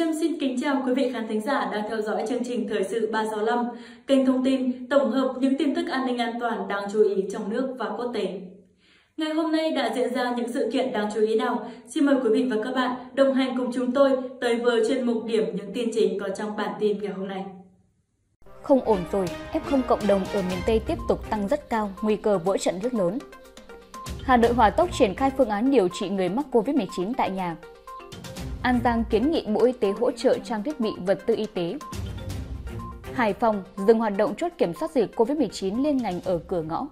Trâm xin kính chào quý vị khán thính giả đang theo dõi chương trình Thời sự 365, kênh thông tin tổng hợp những tin tức an ninh an toàn đáng chú ý trong nước và quốc tế. Ngày hôm nay đã diễn ra những sự kiện đáng chú ý nào? Xin mời quý vị và các bạn đồng hành cùng chúng tôi tới với chuyên mục điểm những tin chính có trong bản tin ngày hôm nay. Không ổn rồi, F0 cộng đồng ở miền Tây tiếp tục tăng rất cao, nguy cơ vỡ trận rất lớn. Hà Nội hỏa tốc triển khai phương án điều trị người mắc COVID-19 tại nhà. An Giang kiến nghị Bộ Y tế hỗ trợ trang thiết bị vật tư y tế. Hải Phòng dừng hoạt động chốt kiểm soát dịch COVID-19 liên ngành ở cửa ngõ.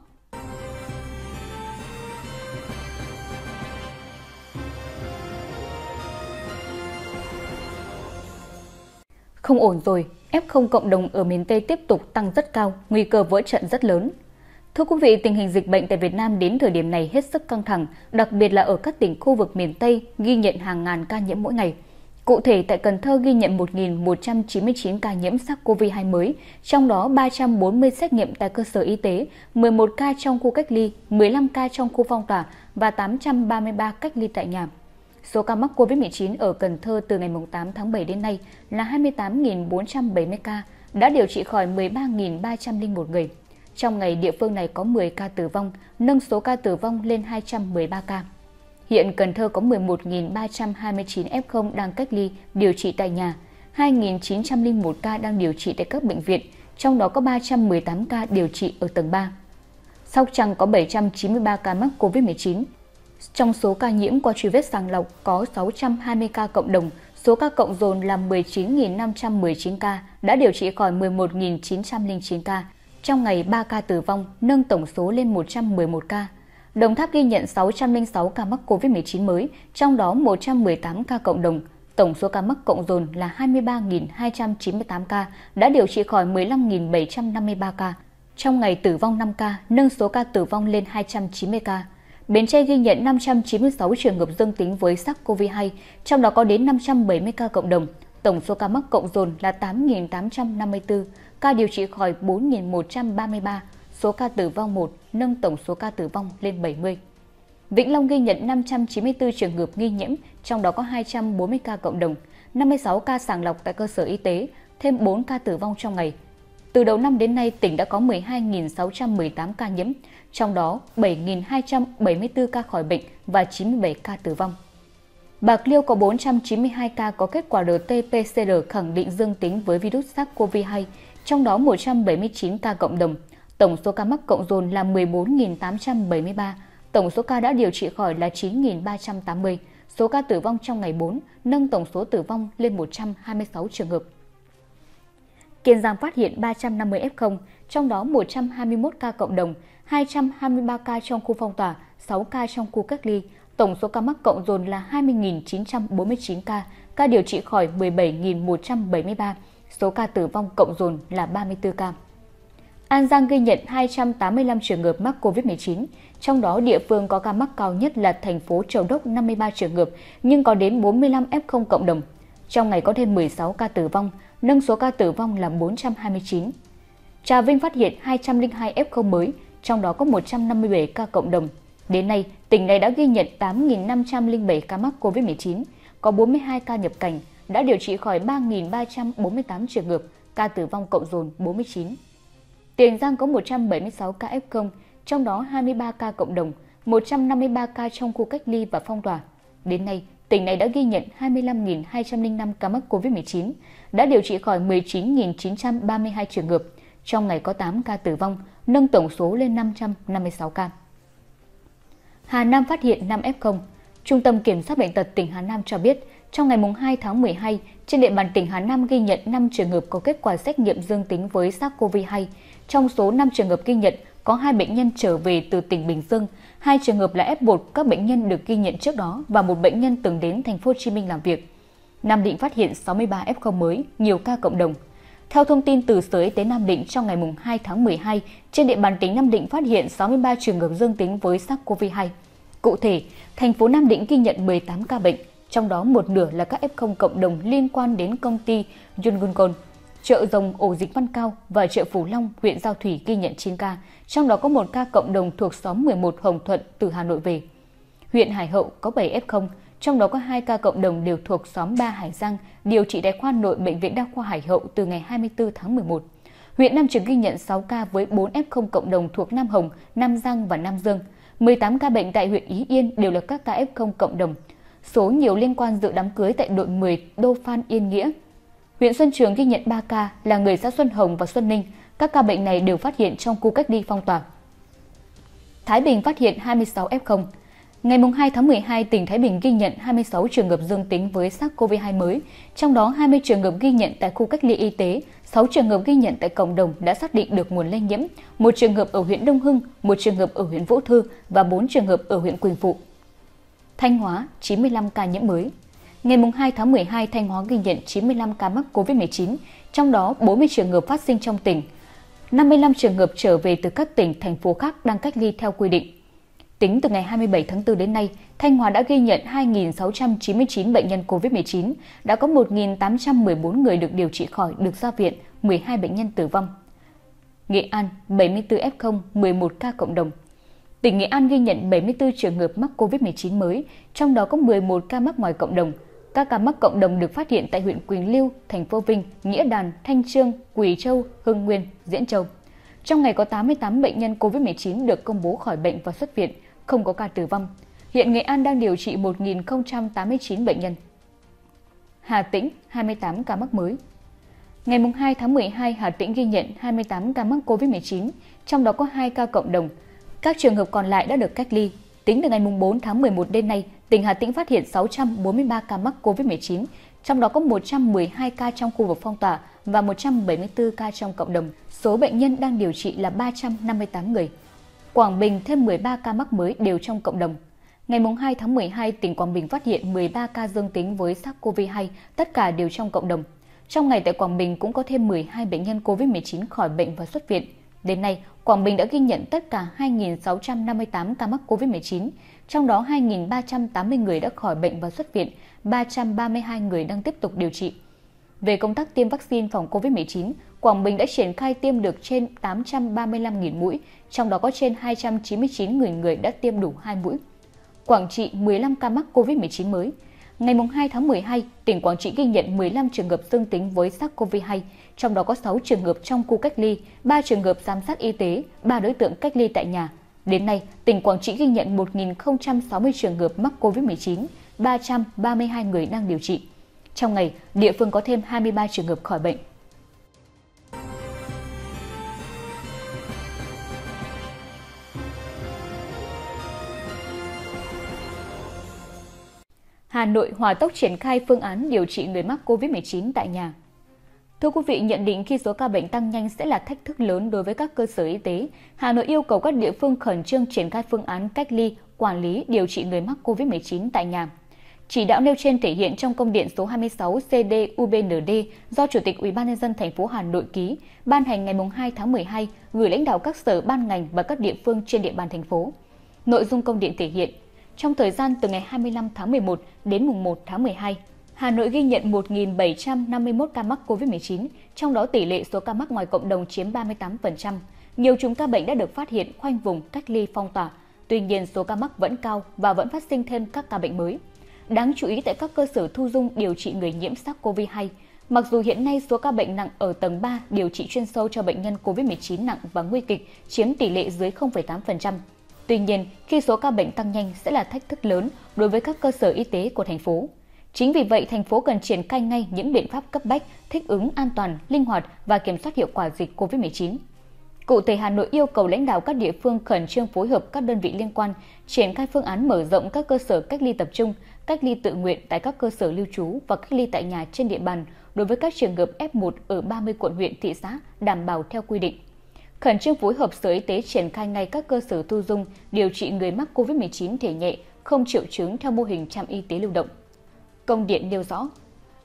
Không ổn rồi, F0 cộng đồng ở miền Tây tiếp tục tăng rất cao, nguy cơ vỡ trận rất lớn. Thưa quý vị, tình hình dịch bệnh tại Việt Nam đến thời điểm này hết sức căng thẳng, đặc biệt là ở các tỉnh khu vực miền Tây ghi nhận hàng ngàn ca nhiễm mỗi ngày. Cụ thể, tại Cần Thơ ghi nhận 1.199 ca nhiễm SARS-CoV-2 mới, trong đó 340 xét nghiệm tại cơ sở y tế, 11 ca trong khu cách ly, 15 ca trong khu phong tỏa và 833 cách ly tại nhà. Số ca mắc COVID-19 ở Cần Thơ từ ngày 8 tháng 7 đến nay là 28.470 ca, đã điều trị khỏi 13.301 người. Trong ngày địa phương này có 10 ca tử vong, nâng số ca tử vong lên 213 ca. Hiện Cần Thơ có 11.329 F0 đang cách ly, điều trị tại nhà, 2.901 ca đang điều trị tại các bệnh viện, trong đó có 318 ca điều trị ở tầng 3. Sóc Trăng có 793 ca mắc COVID-19. Trong số ca nhiễm qua truy vết sàng lọc có 620 ca cộng đồng, số ca cộng dồn là 19.519 ca, đã điều trị khỏi 11.909 ca, trong ngày 3 ca tử vong, nâng tổng số lên 111 ca. Đồng Tháp ghi nhận 606 ca mắc COVID-19 mới, trong đó 118 ca cộng đồng. Tổng số ca mắc cộng dồn là 23.298 ca, đã điều trị khỏi 15.753 ca. Trong ngày tử vong 5 ca, nâng số ca tử vong lên 290 ca. Bến Tre ghi nhận 596 trường hợp dương tính với SARS-CoV-2, trong đó có đến 570 ca cộng đồng. Tổng số ca mắc cộng dồn là 8.854 ca điều trị khỏi 4.133, số ca tử vong 1 nâng tổng số ca tử vong lên 70. Vĩnh Long ghi nhận 594 trường hợp nghi nhiễm, trong đó có 240 ca cộng đồng, 56 ca sàng lọc tại cơ sở y tế, thêm 4 ca tử vong trong ngày. Từ đầu năm đến nay, tỉnh đã có 12.618 ca nhiễm, trong đó 7.274 ca khỏi bệnh và 97 ca tử vong. Bạc Liêu có 492 ca có kết quả RT-PCR khẳng định dương tính với virus SARS-CoV-2, trong đó 179 ca cộng đồng. Tổng số ca mắc cộng dồn là 14.873, tổng số ca đã điều trị khỏi là 9.380, số ca tử vong trong ngày 4 nâng tổng số tử vong lên 126 trường hợp. Kiên Giang phát hiện 350 F0, trong đó 121 ca cộng đồng, 223 ca trong khu phong tỏa, 6 ca trong khu cách ly. Tổng số ca mắc cộng dồn là 20.949 ca, ca điều trị khỏi 17.173, số ca tử vong cộng dồn là 34 ca. An Giang ghi nhận 285 trường hợp mắc COVID-19, trong đó địa phương có ca mắc cao nhất là thành phố Châu Đốc 53 trường hợp, nhưng có đến 45 F0 cộng đồng. Trong ngày có thêm 16 ca tử vong, nâng số ca tử vong là 429. Trà Vinh phát hiện 202 F0 mới, trong đó có 157 ca cộng đồng. Đến nay, tỉnh này đã ghi nhận 8.507 ca mắc COVID-19, có 42 ca nhập cảnh, đã điều trị khỏi 3.348 trường hợp, ca tử vong cộng dồn 49. Tiền Giang có 176 ca F0, trong đó 23 ca cộng đồng, 153 ca trong khu cách ly và phong tỏa. Đến nay, tỉnh này đã ghi nhận 25.205 ca mắc COVID-19, đã điều trị khỏi 19.932 trường hợp. Trong ngày có 8 ca tử vong, nâng tổng số lên 556 ca. Hà Nam phát hiện 5 F0. Trung tâm Kiểm soát Bệnh tật tỉnh Hà Nam cho biết, trong ngày 2 tháng 12, trên địa bàn tỉnh Hà Nam ghi nhận 5 trường hợp có kết quả xét nghiệm dương tính với SARS-CoV-2. Trong số 5 trường hợp ghi nhận, có 2 bệnh nhân trở về từ tỉnh Bình Dương, 2 trường hợp là F1 các bệnh nhân được ghi nhận trước đó và một bệnh nhân từng đến thành phố Hồ Chí Minh làm việc. Nam Định phát hiện 63 F0 mới, nhiều ca cộng đồng. Theo thông tin từ Sở Y tế Nam Định trong ngày 2 tháng 12, trên địa bàn tỉnh Nam Định phát hiện 63 trường hợp dương tính với SARS-CoV-2. Cụ thể, thành phố Nam Định ghi nhận 18 ca bệnh, trong đó một nửa là các F0 cộng đồng liên quan đến công ty Yungungon. chợ rồng ổ dịch Văn Cao và chợ Phú Long, huyện Giao Thủy ghi nhận 9 ca, trong đó có một ca cộng đồng thuộc xóm 11 Hồng Thuận từ Hà Nội về. Huyện Hải Hậu có 7 F0, trong đó có 2 ca cộng đồng đều thuộc xóm 3 Hải Giang, điều trị tại khoa nội Bệnh viện Đa khoa Hải Hậu từ ngày 24 tháng 11. Huyện Nam Trực ghi nhận 6 ca với 4 F0 cộng đồng thuộc Nam Hồng, Nam Giang và Nam Dương. 18 ca bệnh tại huyện Ý Yên đều là các ca F0 cộng đồng. Số nhiều liên quan dự đám cưới tại đội 10 Đô Phan Yên Nghĩa. Huyện Xuân Trường ghi nhận 3 ca là người xã Xuân Hồng và Xuân Ninh. Các ca bệnh này đều phát hiện trong khu cách ly phong tỏa. Thái Bình phát hiện 26 F0. Ngày 2 tháng 12, tỉnh Thái Bình ghi nhận 26 trường hợp dương tính với SARS-CoV-2 mới, trong đó 20 trường hợp ghi nhận tại khu cách ly y tế, 6 trường hợp ghi nhận tại cộng đồng đã xác định được nguồn lây nhiễm, một trường hợp ở huyện Đông Hưng, một trường hợp ở huyện Vũ Thư và 4 trường hợp ở huyện Quỳnh Phụ. Thanh Hóa 95 ca nhiễm mới. Ngày 2 tháng 12, Thanh Hóa ghi nhận 95 ca mắc COVID-19, trong đó 40 trường hợp phát sinh trong tỉnh, 55 trường hợp trở về từ các tỉnh, thành phố khác đang cách ly theo quy định. Tính từ ngày 27 tháng 4 đến nay, Thanh Hóa đã ghi nhận 2.699 bệnh nhân COVID-19, đã có 1.814 người được điều trị khỏi, được ra viện, 12 bệnh nhân tử vong. Nghệ An 74 F0, 11 ca cộng đồng. Tỉnh Nghệ An ghi nhận 74 trường hợp mắc COVID-19 mới, trong đó có 11 ca mắc ngoài cộng đồng. Các ca mắc cộng đồng được phát hiện tại huyện Quỳnh Lưu, thành phố Vinh, Nghĩa Đàn, Thanh Trương, Quỳ Châu, Hưng Nguyên, Diễn Châu. Trong ngày có 88 bệnh nhân COVID-19 được công bố khỏi bệnh và xuất viện, không có ca tử vong. Hiện Nghệ An đang điều trị 1.089 bệnh nhân. Hà Tĩnh 28 ca mắc mới. Ngày 2 tháng 12, Hà Tĩnh ghi nhận 28 ca mắc COVID-19, trong đó có 2 ca cộng đồng. Các trường hợp còn lại đã được cách ly. Tính từ ngày 4 tháng 11 đến nay, tỉnh Hà Tĩnh phát hiện 643 ca mắc COVID-19, trong đó có 112 ca trong khu vực phong tỏa và 174 ca trong cộng đồng. Số bệnh nhân đang điều trị là 358 người. Quảng Bình thêm 13 ca mắc mới đều trong cộng đồng. Ngày 2 tháng 12, tỉnh Quảng Bình phát hiện 13 ca dương tính với SARS-CoV-2, tất cả đều trong cộng đồng. Trong ngày tại Quảng Bình cũng có thêm 12 bệnh nhân COVID-19 khỏi bệnh và xuất viện. Đến nay, Quảng Bình đã ghi nhận tất cả 2.658 ca mắc COVID-19, trong đó 2.380 người đã khỏi bệnh và xuất viện, 332 người đang tiếp tục điều trị. Về công tác tiêm vaccine phòng COVID-19, Quảng Bình đã triển khai tiêm được trên 835.000 mũi, trong đó có trên 299 người người đã tiêm đủ 2 mũi. Quảng Trị 15 ca mắc COVID-19 mới. Ngày 2 tháng 12, tỉnh Quảng Trị ghi nhận 15 trường hợp dương tính với SARS-CoV-2, trong đó có 6 trường hợp trong khu cách ly, 3 trường hợp giám sát y tế, 3 đối tượng cách ly tại nhà. Đến nay, tỉnh Quảng Trị ghi nhận 1.060 trường hợp mắc COVID-19, 332 người đang điều trị. Trong ngày, địa phương có thêm 23 trường hợp khỏi bệnh. Hà Nội hòa tốc triển khai phương án điều trị người mắc COVID-19 tại nhà. Thưa quý vị, nhận định khi số ca bệnh tăng nhanh sẽ là thách thức lớn đối với các cơ sở y tế, Hà Nội yêu cầu các địa phương khẩn trương triển khai phương án cách ly, quản lý, điều trị người mắc COVID-19 tại nhà. Chỉ đạo nêu trên thể hiện trong công điện số 26 CDUBND do Chủ tịch UBND thành phố Hà Nội ký, ban hành ngày 2 tháng 12, gửi lãnh đạo các sở ban ngành và các địa phương trên địa bàn thành phố. Nội dung công điện thể hiện, trong thời gian từ ngày 25 tháng 11 đến mùng 1 tháng 12, Hà Nội ghi nhận 1.751 ca mắc COVID-19, trong đó tỷ lệ số ca mắc ngoài cộng đồng chiếm 38%. Nhiều chùm ca bệnh đã được phát hiện khoanh vùng cách ly phong tỏa. Tuy nhiên, số ca mắc vẫn cao và vẫn phát sinh thêm các ca bệnh mới. Đáng chú ý tại các cơ sở thu dung điều trị người nhiễm SARS-CoV-2, mặc dù hiện nay số ca bệnh nặng ở tầng 3 điều trị chuyên sâu cho bệnh nhân COVID-19 nặng và nguy kịch chiếm tỷ lệ dưới 0,8%. Tuy nhiên, khi số ca bệnh tăng nhanh sẽ là thách thức lớn đối với các cơ sở y tế của thành phố. Chính vì vậy, thành phố cần triển khai ngay những biện pháp cấp bách, thích ứng an toàn, linh hoạt và kiểm soát hiệu quả dịch COVID-19. Cụ thể, Hà Nội yêu cầu lãnh đạo các địa phương khẩn trương phối hợp các đơn vị liên quan triển khai phương án mở rộng các cơ sở cách ly tập trung, cách ly tự nguyện tại các cơ sở lưu trú và cách ly tại nhà trên địa bàn đối với các trường hợp F1 ở 30 quận huyện thị xã đảm bảo theo quy định. Khẩn trương phối hợp Sở Y tế triển khai ngay các cơ sở thu dung điều trị người mắc COVID-19 thể nhẹ, không triệu chứng theo mô hình trạm y tế lưu động. Công điện nêu rõ,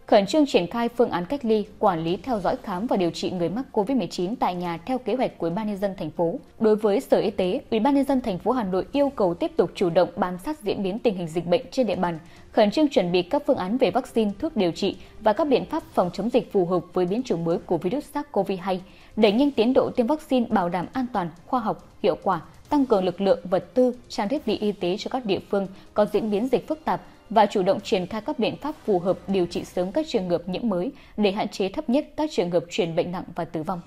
khẩn trương triển khai phương án cách ly, quản lý theo dõi khám và điều trị người mắc COVID-19 tại nhà theo kế hoạch của Ủy ban nhân dân thành phố. Đối với Sở Y tế, Ủy ban nhân dân thành phố Hà Nội yêu cầu tiếp tục chủ động bám sát diễn biến tình hình dịch bệnh trên địa bàn, khẩn trương chuẩn bị các phương án về vaccine, thuốc điều trị và các biện pháp phòng chống dịch phù hợp với biến chủng mới của virus SARS-CoV-2, đẩy nhanh tiến độ tiêm vaccine bảo đảm an toàn, khoa học, hiệu quả, tăng cường lực lượng vật tư, trang thiết bị y tế cho các địa phương có diễn biến dịch phức tạp và chủ động triển khai các biện pháp phù hợp điều trị sớm các trường hợp nhiễm mới để hạn chế thấp nhất các trường hợp truyền bệnh nặng và tử vong.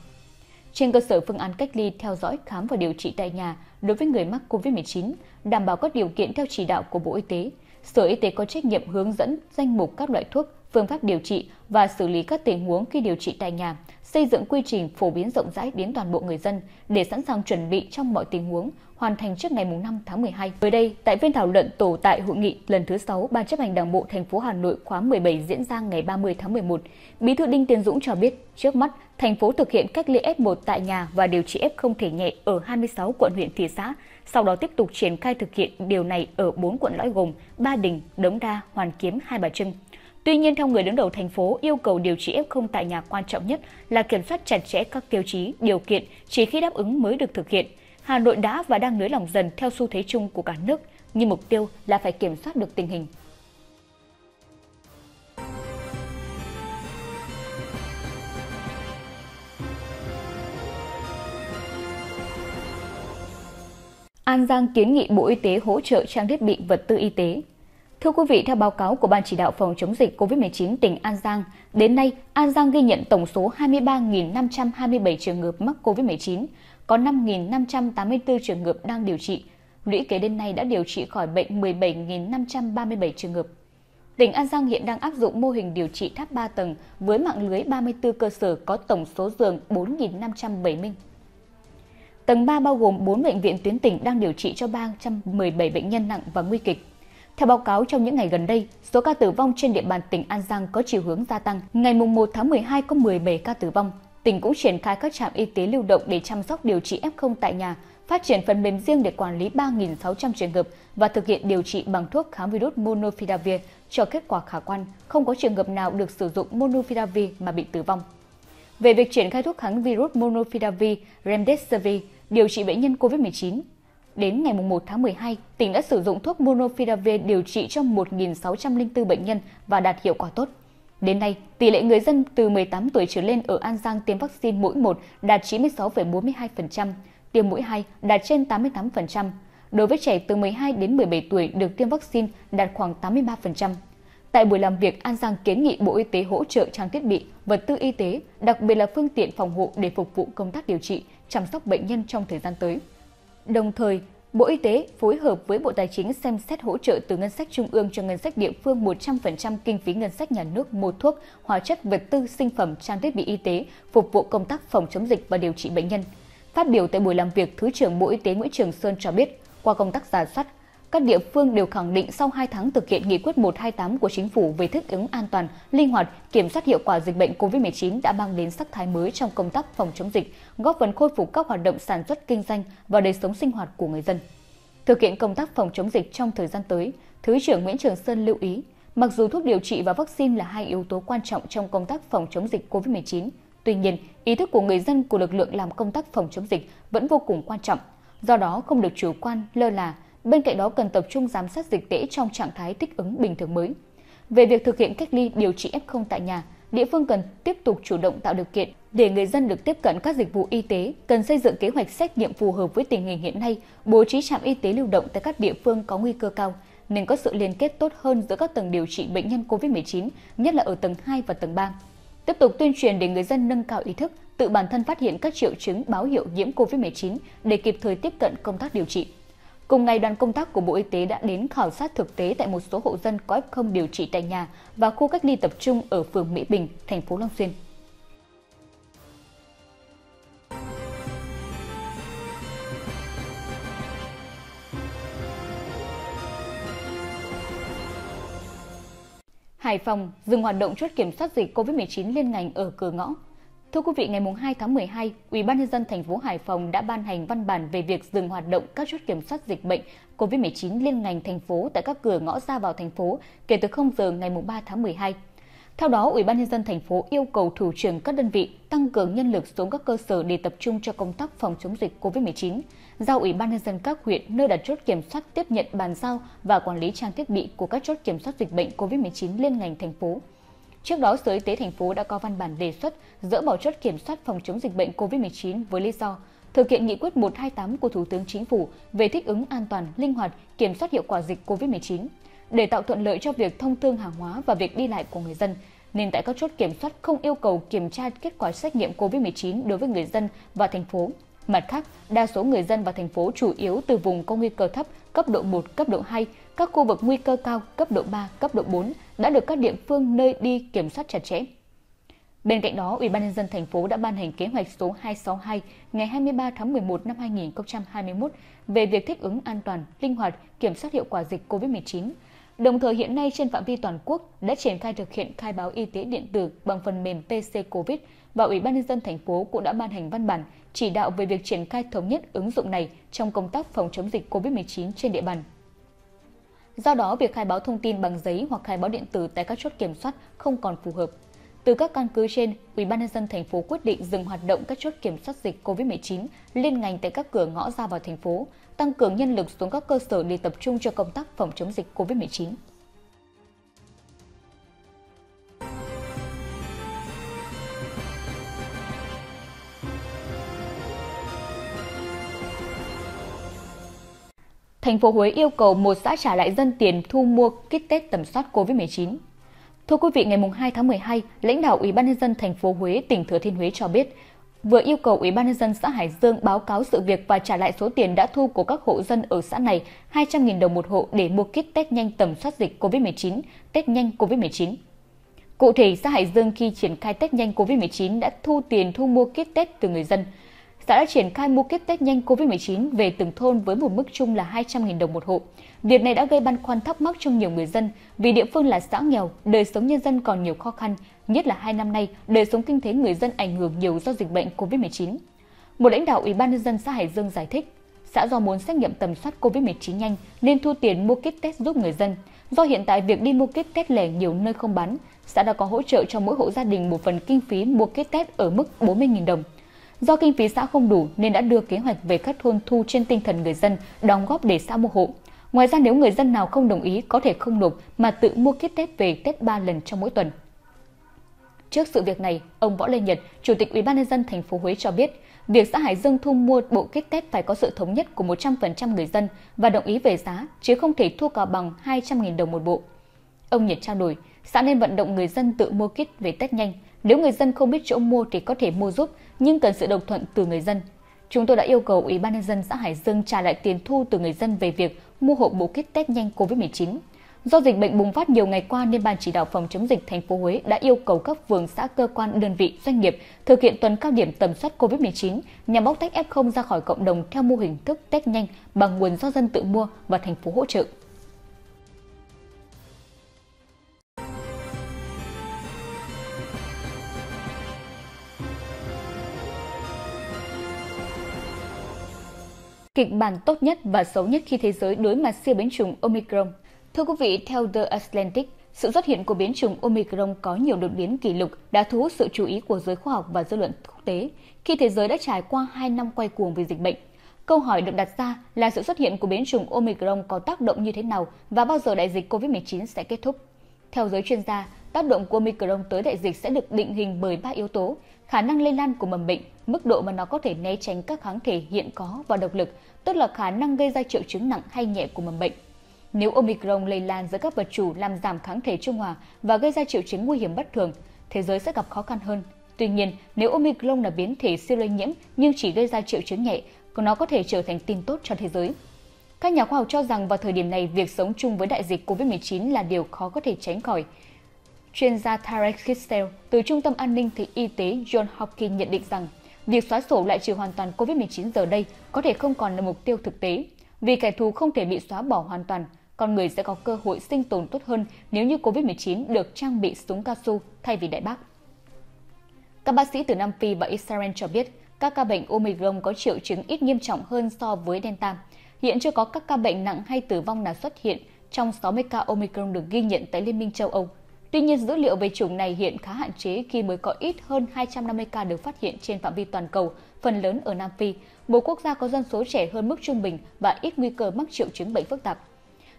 Trên cơ sở phương án cách ly theo dõi khám và điều trị tại nhà đối với người mắc COVID-19, đảm bảo các điều kiện theo chỉ đạo của Bộ Y tế, Sở Y tế có trách nhiệm hướng dẫn danh mục các loại thuốc, phương pháp điều trị và xử lý các tình huống khi điều trị tại nhà, xây dựng quy trình phổ biến rộng rãi đến toàn bộ người dân để sẵn sàng chuẩn bị trong mọi tình huống, hoàn thành trước ngày 5 tháng 12. Mới đây, tại phiên thảo luận tổ tại hội nghị lần thứ 6 Ban chấp hành Đảng bộ thành phố Hà Nội khóa 17 diễn ra ngày 30 tháng 11, Bí thư Đinh Tiến Dũng cho biết, trước mắt thành phố thực hiện cách ly F1 tại nhà và điều trị f không thể nhẹ ở 26 quận huyện thị xã, sau đó tiếp tục triển khai thực hiện điều này ở 4 quận lõi gồm Ba Đình, Đống Đa, Hoàn Kiếm, Hai Bà Trưng. Tuy nhiên, theo người đứng đầu thành phố, yêu cầu điều trị F0 tại nhà quan trọng nhất là kiểm soát chặt chẽ các tiêu chí, điều kiện chỉ khi đáp ứng mới được thực hiện. Hà Nội đã và đang nới lỏng dần theo xu thế chung của cả nước, nhưng mục tiêu là phải kiểm soát được tình hình. An Giang kiến nghị Bộ Y tế hỗ trợ trang thiết bị vật tư y tế. Thưa quý vị, theo báo cáo của Ban chỉ đạo phòng chống dịch COVID-19 tỉnh An Giang, đến nay An Giang ghi nhận tổng số 23.527 trường hợp mắc COVID-19, có 5.584 trường hợp đang điều trị. Lũy kế đến nay đã điều trị khỏi bệnh 17.537 trường hợp. Tỉnh An Giang hiện đang áp dụng mô hình điều trị tháp 3 tầng với mạng lưới 34 cơ sở có tổng số giường 4.570. Tầng 3 bao gồm 4 bệnh viện tuyến tỉnh đang điều trị cho 317 bệnh nhân nặng và nguy kịch. Theo báo cáo trong những ngày gần đây, số ca tử vong trên địa bàn tỉnh An Giang có chiều hướng gia tăng. Ngày 1 tháng 12 có 17 ca tử vong. Tỉnh cũng triển khai các trạm y tế lưu động để chăm sóc điều trị F0 tại nhà, phát triển phần mềm riêng để quản lý 3.600 trường hợp và thực hiện điều trị bằng thuốc kháng virus Monopiravir cho kết quả khả quan, không có trường hợp nào được sử dụng Monopiravir mà bị tử vong. Về việc triển khai thuốc kháng virus Monopiravir Remdesivir điều trị bệnh nhân COVID-19, Đến ngày 1 tháng 12, tỉnh đã sử dụng thuốc Monopiravir điều trị cho 1.604 bệnh nhân và đạt hiệu quả tốt. Đến nay, tỷ lệ người dân từ 18 tuổi trở lên ở An Giang tiêm vaccine mũi 1 đạt 96,42%, tiêm mũi 2 đạt trên 88%. Đối với trẻ từ 12 đến 17 tuổi được tiêm vaccine đạt khoảng 83%. Tại buổi làm việc, An Giang kiến nghị Bộ Y tế hỗ trợ trang thiết bị, vật tư y tế, đặc biệt là phương tiện phòng hộ để phục vụ công tác điều trị, chăm sóc bệnh nhân trong thời gian tới. Đồng thời, Bộ Y tế phối hợp với Bộ Tài chính xem xét hỗ trợ từ ngân sách trung ương cho ngân sách địa phương 100% kinh phí ngân sách nhà nước mua thuốc, hóa chất, vật tư, sinh phẩm, trang thiết bị y tế phục vụ công tác phòng chống dịch và điều trị bệnh nhân. Phát biểu tại buổi làm việc, Thứ trưởng Bộ Y tế Nguyễn Trường Sơn cho biết, qua công tác giả soát, các địa phương đều khẳng định sau 2 tháng thực hiện nghị quyết 128 của chính phủ về thích ứng an toàn, linh hoạt, kiểm soát hiệu quả dịch bệnh COVID-19 đã mang đến sắc thái mới trong công tác phòng chống dịch, góp phần khôi phục các hoạt động sản xuất kinh doanh và đời sống sinh hoạt của người dân. Thực hiện công tác phòng chống dịch trong thời gian tới, Thứ trưởng Nguyễn Trường Sơn lưu ý, mặc dù thuốc điều trị và vaccine là hai yếu tố quan trọng trong công tác phòng chống dịch COVID-19, tuy nhiên, ý thức của người dân của lực lượng làm công tác phòng chống dịch vẫn vô cùng quan trọng. Do đó không được chủ quan, lơ là, Bên cạnh đó cần tập trung giám sát dịch tễ trong trạng thái thích ứng bình thường mới. Về việc thực hiện cách ly điều trị F0 tại nhà, địa phương cần tiếp tục chủ động tạo điều kiện để người dân được tiếp cận các dịch vụ y tế, cần xây dựng kế hoạch xét nghiệm phù hợp với tình hình hiện nay, bố trí trạm y tế lưu động tại các địa phương có nguy cơ cao, nên có sự liên kết tốt hơn giữa các tầng điều trị bệnh nhân COVID-19, nhất là ở tầng 2 và tầng 3. Tiếp tục tuyên truyền để người dân nâng cao ý thức, tự bản thân phát hiện các triệu chứng báo hiệu nhiễm COVID-19 để kịp thời tiếp cận công tác điều trị. Cùng ngày, đoàn công tác của Bộ Y tế đã đến khảo sát thực tế tại một số hộ dân có F0 điều trị tại nhà và khu cách ly tập trung ở phường Mỹ Bình, thành phố Long Xuyên. Hải Phòng dừng hoạt động chốt kiểm soát dịch COVID-19 liên ngành ở cửa ngõ Thưa quý vị, ngày 2 tháng 12, Ủy ban nhân dân thành phố Hải Phòng đã ban hành văn bản về việc dừng hoạt động các chốt kiểm soát dịch bệnh COVID-19 liên ngành thành phố tại các cửa ngõ ra vào thành phố kể từ 0 giờ ngày 3 tháng 12. Theo đó, Ủy ban nhân dân thành phố yêu cầu thủ trưởng các đơn vị tăng cường nhân lực xuống các cơ sở để tập trung cho công tác phòng chống dịch COVID-19, giao Ủy ban nhân dân các huyện nơi đặt chốt kiểm soát tiếp nhận bàn giao và quản lý trang thiết bị của các chốt kiểm soát dịch bệnh COVID-19 liên ngành thành phố Trước đó, Sở Y tế thành phố đã có văn bản đề xuất dỡ bỏ chốt kiểm soát phòng chống dịch bệnh COVID-19 với lý do thực hiện nghị quyết 128 của Thủ tướng Chính phủ về thích ứng an toàn, linh hoạt, kiểm soát hiệu quả dịch COVID-19. để tạo thuận lợi cho việc thông thương hàng hóa và việc đi lại của người dân, nên tại các chốt kiểm soát không yêu cầu kiểm tra kết quả xét nghiệm COVID-19 đối với người dân và thành phố. Mặt khác, đa số người dân và thành phố chủ yếu từ vùng có nguy cơ thấp, cấp độ 1, cấp độ 2, các khu vực nguy cơ cao, cấp độ 3, cấp độ 4 đã được các địa phương nơi đi kiểm soát chặt chẽ. Bên cạnh đó, Ủy ban nhân dân thành phố đã ban hành kế hoạch số 262 ngày 23 tháng 11 năm 2021 về việc thích ứng an toàn, linh hoạt, kiểm soát hiệu quả dịch COVID-19. Đồng thời hiện nay trên phạm vi toàn quốc đã triển khai thực hiện khai báo y tế điện tử bằng phần mềm PC COVID và Ủy ban nhân dân thành phố cũng đã ban hành văn bản chỉ đạo về việc triển khai thống nhất ứng dụng này trong công tác phòng chống dịch COVID-19 trên địa bàn. Do đó, việc khai báo thông tin bằng giấy hoặc khai báo điện tử tại các chốt kiểm soát không còn phù hợp. Từ các căn cứ trên, Ủy ban nhân dân thành phố quyết định dừng hoạt động các chốt kiểm soát dịch COVID-19 liên ngành tại các cửa ngõ ra vào thành phố, tăng cường nhân lực xuống các cơ sở để tập trung cho công tác phòng chống dịch COVID-19. Thành phố Huế yêu cầu một xã trả lại dân tiền thu mua kit test tầm soát COVID-19. Thưa quý vị, ngày 2 tháng 12, lãnh đạo Ủy ban nhân dân thành phố Huế, tỉnh Thừa Thiên Huế cho biết, vừa yêu cầu Ủy ban nhân dân xã Hải Dương báo cáo sự việc và trả lại số tiền đã thu của các hộ dân ở xã này 200.000 đồng một hộ để mua kit test nhanh tầm soát dịch COVID-19, test nhanh COVID-19. Cụ thể, xã Hải Dương khi triển khai test nhanh COVID-19 đã thu tiền thu mua kit test từ người dân. Xã đã triển khai mua kit test nhanh COVID-19 về từng thôn với một mức chung là 200.000 đồng một hộ. Việc này đã gây băn khoăn thắc mắc trong nhiều người dân vì địa phương là xã nghèo, đời sống nhân dân còn nhiều khó khăn, nhất là hai năm nay đời sống kinh tế người dân ảnh hưởng nhiều do dịch bệnh COVID-19. Một lãnh đạo Ủy ban nhân dân xã Hải Dương giải thích, xã do muốn xét nghiệm tầm soát COVID-19 nhanh nên thu tiền mua kit test giúp người dân. Do hiện tại việc đi mua kit test lẻ nhiều nơi không bán, xã đã có hỗ trợ cho mỗi hộ gia đình một phần kinh phí mua kit test ở mức 40.000 đồng. Do kinh phí xã không đủ nên đã đưa kế hoạch về các thôn thu trên tinh thần người dân đóng góp để xã mua hộ. Ngoài ra nếu người dân nào không đồng ý có thể không nộp mà tự mua kit tết về tết 3 lần trong mỗi tuần. Trước sự việc này, ông Võ Lê Nhật, Chủ tịch Ủy ban nhân dân thành phố Huế cho biết, việc xã Hải Dương thu mua bộ kit tết phải có sự thống nhất của 100% người dân và đồng ý về giá, chứ không thể thu cả bằng 200.000 đồng một bộ. Ông Nhật trao đổi, xã nên vận động người dân tự mua kit về tết nhanh. Nếu người dân không biết chỗ mua thì có thể mua giúp, nhưng cần sự đồng thuận từ người dân. Chúng tôi đã yêu cầu Ủy ban nhân dân xã Hải Dương trả lại tiền thu từ người dân về việc mua hộ bộ kit test nhanh COVID-19. Do dịch bệnh bùng phát nhiều ngày qua nên Ban chỉ đạo phòng chống dịch thành phố Huế đã yêu cầu các phường xã cơ quan đơn vị doanh nghiệp thực hiện tuần cao điểm tầm soát COVID-19 nhằm bóc tách F0 ra khỏi cộng đồng theo mô hình thức test nhanh bằng nguồn do dân tự mua và thành phố hỗ trợ. Kịch bản tốt nhất và xấu nhất khi thế giới đối mặt siêu biến chủng Omicron. Thưa quý vị, theo The Atlantic, sự xuất hiện của biến chủng Omicron có nhiều đột biến kỷ lục đã thu hút sự chú ý của giới khoa học và dư luận quốc tế khi thế giới đã trải qua 2 năm quay cuồng vì dịch bệnh. Câu hỏi được đặt ra là sự xuất hiện của biến chủng Omicron có tác động như thế nào và bao giờ đại dịch COVID-19 sẽ kết thúc? Theo giới chuyên gia, tác động của Omicron tới đại dịch sẽ được định hình bởi ba yếu tố: khả năng lây lan của mầm bệnh, mức độ mà nó có thể né tránh các kháng thể hiện có và độc lực, tức là khả năng gây ra triệu chứng nặng hay nhẹ của mầm bệnh. Nếu Omicron lây lan giữa các vật chủ làm giảm kháng thể trung hòa và gây ra triệu chứng nguy hiểm bất thường, thế giới sẽ gặp khó khăn hơn. Tuy nhiên, nếu Omicron là biến thể siêu lây nhiễm nhưng chỉ gây ra triệu chứng nhẹ, nó có thể trở thành tin tốt cho thế giới. Các nhà khoa học cho rằng vào thời điểm này, việc sống chung với đại dịch COVID-19 là điều khó có thể tránh khỏi. Chuyên gia Tarek Kistel từ Trung tâm An ninh Thị Y tế John Hopkins nhận định rằng việc xóa sổ lại trừ hoàn toàn COVID-19 giờ đây có thể không còn là mục tiêu thực tế. Vì kẻ thù không thể bị xóa bỏ hoàn toàn, con người sẽ có cơ hội sinh tồn tốt hơn nếu như COVID-19 được trang bị súng cao su thay vì đại bác. Các bác sĩ từ Nam Phi và Israel cho biết các ca bệnh Omicron có triệu chứng ít nghiêm trọng hơn so với Delta. Hiện chưa có các ca bệnh nặng hay tử vong nào xuất hiện trong 60 ca Omicron được ghi nhận tại Liên minh châu Âu. Tuy nhiên, dữ liệu về chủng này hiện khá hạn chế khi mới có ít hơn 250 ca được phát hiện trên phạm vi toàn cầu, phần lớn ở Nam Phi, một quốc gia có dân số trẻ hơn mức trung bình và ít nguy cơ mắc triệu chứng bệnh phức tạp.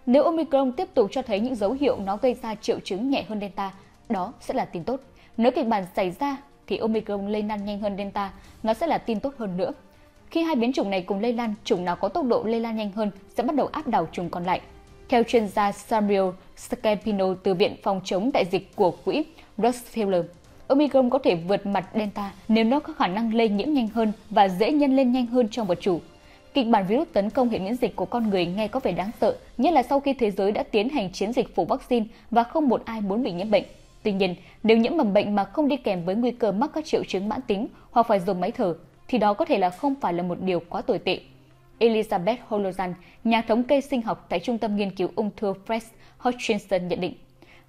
Nếu Omicron tiếp tục cho thấy những dấu hiệu nó gây ra triệu chứng nhẹ hơn Delta, đó sẽ là tin tốt. Nếu kịch bản xảy ra thì Omicron lây lan nhanh hơn Delta, nó sẽ là tin tốt hơn nữa. Khi hai biến chủng này cùng lây lan, chủng nào có tốc độ lây lan nhanh hơn sẽ bắt đầu áp đảo chủng còn lại. Theo chuyên gia Samuel Scapino từ Viện Phòng chống đại dịch của quỹ Rockefeller, Omicron có thể vượt mặt Delta nếu nó có khả năng lây nhiễm nhanh hơn và dễ nhân lên nhanh hơn trong vật chủ. Kịch bản virus tấn công hệ miễn dịch của con người nghe có vẻ đáng sợ, nhất là sau khi thế giới đã tiến hành chiến dịch phủ vaccine và không một ai muốn bị nhiễm bệnh. Tuy nhiên, nếu nhiễm mầm bệnh mà không đi kèm với nguy cơ mắc các triệu chứng mãn tính hoặc phải dùng máy thở, thì đó có thể là không phải là một điều quá tồi tệ. Elizabeth Holozan, nhà thống kê sinh học tại Trung tâm Nghiên cứu ung thư Fred Hutchinson nhận định,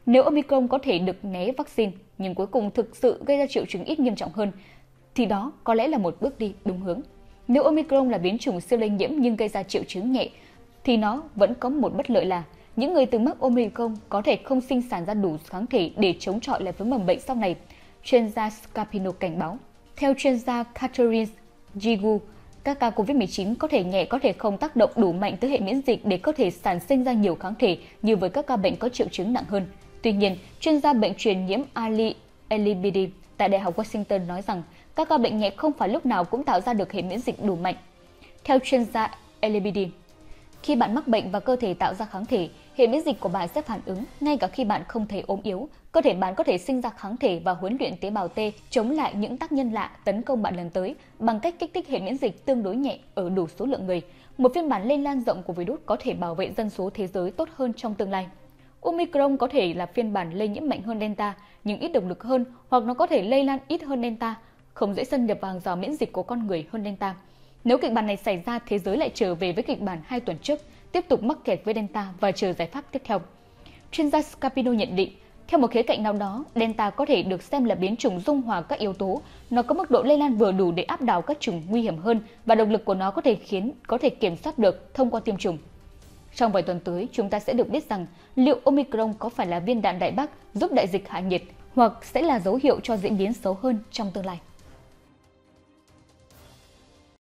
nếu Omicron có thể được né vaccine nhưng cuối cùng thực sự gây ra triệu chứng ít nghiêm trọng hơn, thì đó có lẽ là một bước đi đúng hướng. Nếu Omicron là biến chủng siêu lây nhiễm nhưng gây ra triệu chứng nhẹ, thì nó vẫn có một bất lợi là những người từng mắc Omicron có thể không sinh sản ra đủ kháng thể để chống chọi lại với mầm bệnh sau này, chuyên gia Scapino cảnh báo. Theo chuyên gia Catherine Gigu, các ca COVID-19 có thể nhẹ có thể không tác động đủ mạnh tới hệ miễn dịch để có thể sản sinh ra nhiều kháng thể như với các ca bệnh có triệu chứng nặng hơn. Tuy nhiên, chuyên gia bệnh truyền nhiễm Ali Elibidi tại Đại học Washington nói rằng các ca bệnh nhẹ không phải lúc nào cũng tạo ra được hệ miễn dịch đủ mạnh. Theo chuyên gia Elibidi, khi bạn mắc bệnh và cơ thể tạo ra kháng thể, hệ miễn dịch của bạn sẽ phản ứng ngay cả khi bạn không thể ốm yếu. Cơ thể bạn có thể sinh ra kháng thể và huấn luyện tế bào T chống lại những tác nhân lạ tấn công bạn lần tới bằng cách kích thích hệ miễn dịch tương đối nhẹ ở đủ số lượng người. Một phiên bản lây lan rộng của virus có thể bảo vệ dân số thế giới tốt hơn trong tương lai. Omicron có thể là phiên bản lây nhiễm mạnh hơn Delta nhưng ít độc lực hơn hoặc nó có thể lây lan ít hơn Delta, không dễ xâm nhập vào hàng rào miễn dịch của con người hơn Delta. Nếu kịch bản này xảy ra, thế giới lại trở về với kịch bản hai tuần trước, tiếp tục mắc kẹt với Delta và chờ giải pháp tiếp theo. Chuyên gia Scapino nhận định, theo một khía cạnh nào đó, Delta có thể được xem là biến chủng dung hòa các yếu tố. Nó có mức độ lây lan vừa đủ để áp đảo các chủng nguy hiểm hơn và động lực của nó có thể khiến có thể kiểm soát được thông qua tiêm chủng. Trong vài tuần tới, chúng ta sẽ được biết rằng liệu Omicron có phải là viên đạn đại bác giúp đại dịch hạ nhiệt hoặc sẽ là dấu hiệu cho diễn biến xấu hơn trong tương lai.